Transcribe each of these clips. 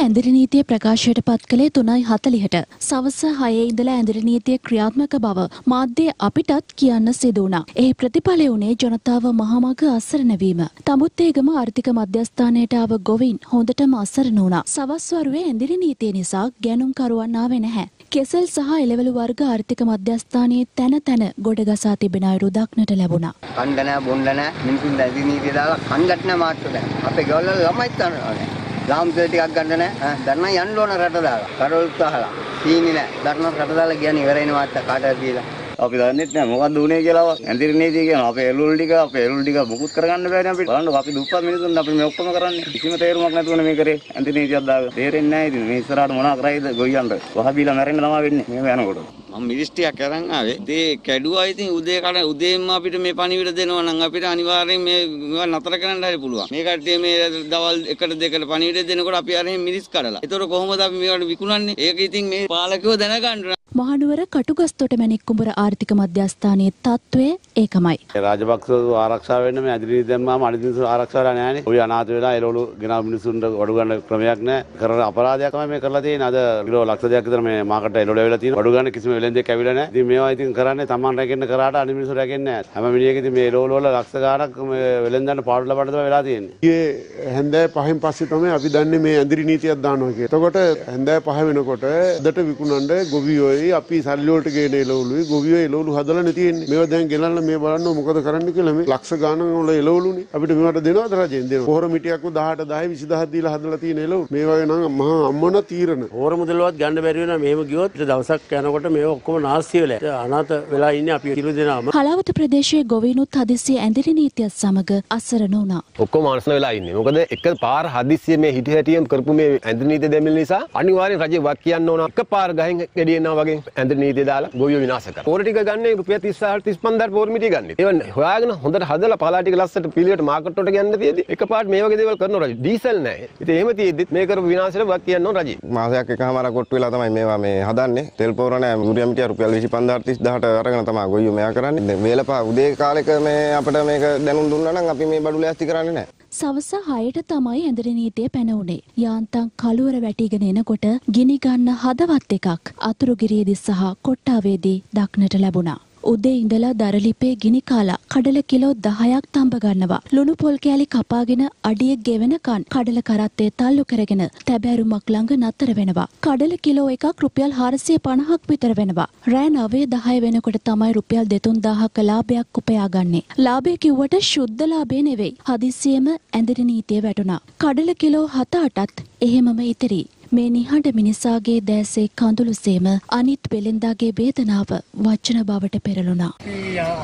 ඇඳිරි නීතිය ප්‍රකාශයට පත් කළේ තුනයි හතලිහට. සවස හයේ ඉඳලා ඇඳිරි නීතිය ක්‍රියාත්මක බව මාධ්‍ය අපිටත් කියන්න සිදුවනා. එහි ප්‍රතිඵලය වුණේ ජනතාව මහමග අසරණ වීම. තමුත්තේගම ආර්ථික මධ්‍යස්ථානයට ආව ගොවින් හොඳටම අසරණ වුණා. සවස්වරුවේ ඇඳිරි නීතිය නිසා ගැනුම්කරුවන් ආවේ නැහැ. කෙසෙල් සහ එළවලු වර්ග ආර්ථික මධ්‍යස්ථානයේ තැන තැන ගොඩගසා තිබෙන අයුරු දක්නට ලැබුණා. කණ්ඩ නෑ බොණ්ඩ නෑ මිනිසුන් දැදි නීතිය දාලා කණ්ඩත් නෑ මාත්‍ර දැන් අපේ ගෙවල් වල ළමයිත් ගන්නවා නෑ ලාම්සෙල් ටිකක් ගන්න නෑ. ඈ දැන් නම් යන්න ඕන රට දාලා කරවල් උත්සාහලා. සීනි නෑ. ධර්ම රට දාලා කියන්නේ ඉවරයිනේ මාත්‍ර කාටද කියලා. අපි දන්නෙත් නෑ. මොකක්ද උනේ කියලා ඇඳිරි නීතිය කියන අපේ එළුල් ටික අපේ එළුල් ටික මුකුත් කරගන්න බෑනේ අපිට බලන්න අපි දුප්පත් මිනිසුන් අපි මේ ඔක්කොම කරන්නේ. කිසිම තේරුමක් නැතුවනේ මේ කරේ. ඇඳිරි නීතියක් දාගෙන තේරෙන්නේ නෑ. ඉතින් මේ ඉස්සරහට මොනවා කරයිද? ගොයියන්ට. වහ බීලා මැරෙන්න තමයි වෙන්නේ. මේ යනකොට. මම මිරිස් ටිකක් අරන් ආවේ. ඒ කැඩුවා ඉතින් උදේ කන උදේම අපිට මේ පණිවිඩ දෙනවා නම් අපිට අනිවාර්යෙන් මේ මේවා නතර කරන්න හරි පුළුවන්. මේ කට්ටිය මේ දවල් එකට දෙකට පණිවිඩ දෙනකොට අපි අරගෙන මිරිස් කඩලා. ඒතකොට කොහොමද අපි මේවට විකුණන්නේ? ඒක ඉතින් මේ පාලකයෝ දැනගන්න මහනුවර කටුගස්තොට මැණික් කුඹර ආර්ථික මධ්‍යස්ථානයේ තත්ත්වය ඒකමයි. රාජපක්ෂ ආරක්ෂා වෙන්න මේ අදිරි දැම්මාම අනිත් මිනිස්සු ආරක්ෂා වෙලා නැහැනේ. ඔය අනාථ වෙලා එළවලු ගෙනා මිනිස්සුන්ට අඩු ගන්න ක්‍රමයක් නැහැ. කරන අපරාධයක් තමයි මේ කරලා තියෙන්නේ. අද කිලෝ ලක්ෂ දෙකක් විතර මේ මාකට් එළවලු ඇවිල්ලා තියෙනවා. අඩු ගන්න කිසිම වෙලෙන්දෙක් ඇවිල්ලා නැහැ. ඉතින් මේවා ඉතින් කරන්නේ Taman රැකෙන්න කරාට අනිත් මිනිස්සු රැකෙන්නේ නැහැ. හැම මිනිහෙක ඉතින් මේ එළවලු වල ලක්ෂ ගාණක් මේ වෙලෙන්දන්න පාඩු ලබන්න තමයි වෙලා තියෙන්නේ. ඊයේ හැන්දෑ පහෙන් පස්සේ තමයි අපි දන්නේ මේ ඇඳිරි නීතියක් දානවා කියලා. එතකොට හැන්දෑ පහ වෙනකොට දට විකුණන්න ගොවියෝයි අපි සල්ලි වලට ගේන එළවලුයි ගොවියෝ එළවලු හදලා නේ තියෙන්නේ. මේවා දැන් ගෙනල්ලා මේ බලන්න මොකද කරන්න කියලා මේ ලක්ෂ ගාණන් වල එළවලුනේ. අපිට මේවට දෙනවද රජෙන් දෙනවා. පොහොර මිටියක් 18 10 20000 දීලා හදලා තියෙන එළවලු. මේ වගේ නම් මහා අම්මන තීරණ. හෝර මුදලවත් ගන්න බැරි වෙනවා මෙහෙම ගියොත් දවසක් යනකොට මේ ඔක්කොම නාස්ති වෙලා. අනාථ වෙලා ඉන්නේ අපි කිලු දෙනාම. හලාවත ප්‍රදේශයේ ගොවිනුත් හදිසිය ඇඳිරි නීතියත් සමග අසරණ වුණා. ඔක්කොම මානසන වෙලා ඉන්නේ. මොකද එක පාර හදිස්සිය මේ හිටි හැටියෙන් කරපු මේ ඇඳිරි නීතිය දැමීම නිසා අනිවාර්යෙන් රජේ වක් කියන්න ඕන. එක පාර ගහෙන් ගෙඩියනවා වගේ ඇඳිරි නීතිය දාලා ගොවියෝ විනාශ කරනවා. පොර ටික ගන්න රුපියල් 30000 35000 පොර මිටි ගන්න. ඒව හොයාගෙන හොඳට හදලා පලා ටික ලස්සට පිළිවෙලට මාකට් වලට ගන්න තියෙදි එකපාරට මේ වගේ දේවල් කරනවා රජේ. ඩීසල් නැහැ. ඉතින් එහෙම තියෙද්දිත් මේ කරපු විනාශයට වක් කියන්න ඕන රජේ. මාසයක් එකමාරක් කොට්ටු වෙලා තමයි මේවා මේ හදන්නේ. තෙල් පොර නැහැ. යුරියා මිටිය රුපියල් 25000 30000ට අරගෙන තමයි ගොයියෝ මෙයා කරන්නේ. දැන් වේලපා උදේ කාලෙක මේ අපිට මේක දැනුම් දුන්නා නම් අපි මේ බඩු ලෑස්ති කරන්නේ නැහැ. සවස හයට තමයි ඇඳරි නීතිය පැනවුනේ. යාන්තම් කළුවර වැටිගෙන එනකොට ගිනි ගන්න හදවත් එකක් අතුරුගිරියේදී සහ කොට්ටාවේදී දක්නට ලැබුණා. උදේ ඉඳලා දරලිපේ ගිනි කාලා කඩල කිලෝ 10ක් තඹ ගන්නවා. ලුණු පොල් කෑලි කපාගෙන අඩිය ගෙවෙනකන් කඩල කරත්තේ තල්ලු කරගෙන තැබෑරුමක් ළඟ නතර වෙනවා. කඩල කිලෝ එකක් රුපියල් 450ක් විතර වෙනවා. රෑ 9 10 වෙනකොට තමයි රුපියල් 2000ක ලාභයක් උපයාගන්නේ. ලාභය කිව්වට ශුද්ධ ලාභය නෙවෙයි. හදිස්සියෙම ඇඳරි නීතිය වැටුණා. කඩල කිලෝ 7-8ත් එහෙමම ඉතිරි. මේ නිහඬ මිනිසාගේ දෑසේ කඳුළුසේම අනිත් වෙළෙන්දාගේ වේදනාව වචන බවට පෙරළුණා.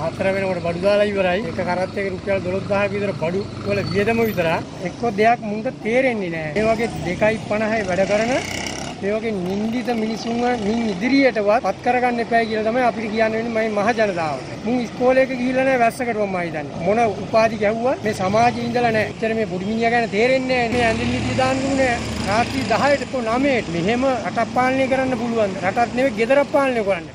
හතර වෙනකොට බඩු දාලා ඉවරයි. එක කරත් එක රුපියල් 12000ක විතර බඩු වල වියදම විතර එක්ක දෙයක් මුන්ට තේරෙන්නේ නැහැ. මේ වගේ 2.50යි වැඩ කරන ඒ වගේ නින්දිත මිනිසුන්ව මින් ඉදිරියටවත් පත් කරගන්න එපා කියලා තමයි අපිට කියන්න වෙන්නේ මම මහ ජනතාවට. මුන් ඉස්කෝලේක ගිහිල්ලා නැහැ වැස්සකටම මම හිතන්නේ. මොන උපාධි ගැහුවත් මේ සමාජයේ ඉඳලා නැහැ. එච්චර මේ පොඩි මිනිහා ගැන තේරෙන්නේ නැහැ. මේ ඇඳින් නිති දාන්න උනේ රාත්‍රී 10ට කො 9ට. මෙහෙම රටක් පාලනය කරන්න පුළුවන්. රටක් නෙවෙයි ගෙදරක් පාලනය කරන්න.